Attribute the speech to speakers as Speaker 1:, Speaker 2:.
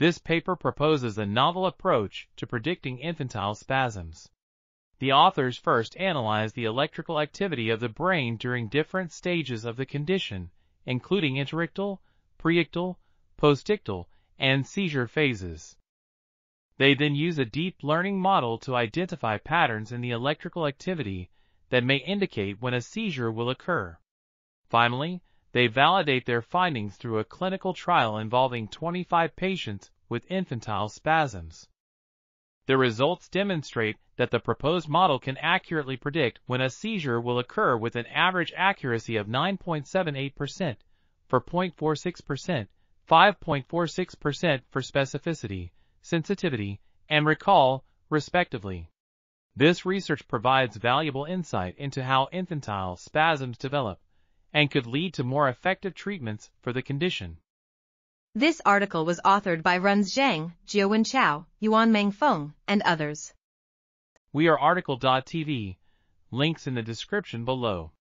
Speaker 1: This paper proposes a novel approach to predicting infantile spasms. The authors first analyzed the electrical activity of the brain during different stages of the condition, including interictal, preictal, postictal, and seizure phases. They then use a deep learning model to identify patterns in the electrical activity that may indicate when a seizure will occur. Finally, they validate their findings through a clinical trial involving 25 patients with infantile spasms. The results demonstrate that the proposed model can accurately predict when a seizure will occur with an average accuracy of 9.78% for 0.46%, 5.46% for specificity, sensitivity, and recall, respectively. This research provides valuable insight into how infantile spasms develop and could lead to more effective treatments for the condition.
Speaker 2: This article was authored by Runze Zheng, Jiuwen Cao, Yuanmeng Feng, and others.
Speaker 1: We are RTCL.TV. Links in the description below.